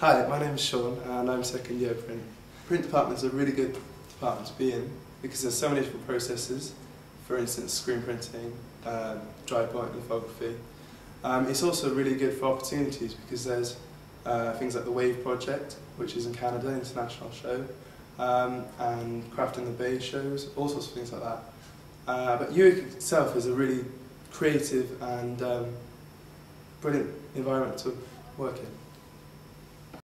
Hi, my name is Sean and I'm second year print. Print department is a really good department to be in because there's so many different processes, for instance screen printing, um, dry point lithography. Um, it's also really good for opportunities because there's uh, things like the WAVE project, which is in Canada, international show, um, and Craft in the Bay shows, all sorts of things like that. Uh, but UWIC itself is a really creative and um, brilliant environment to work in.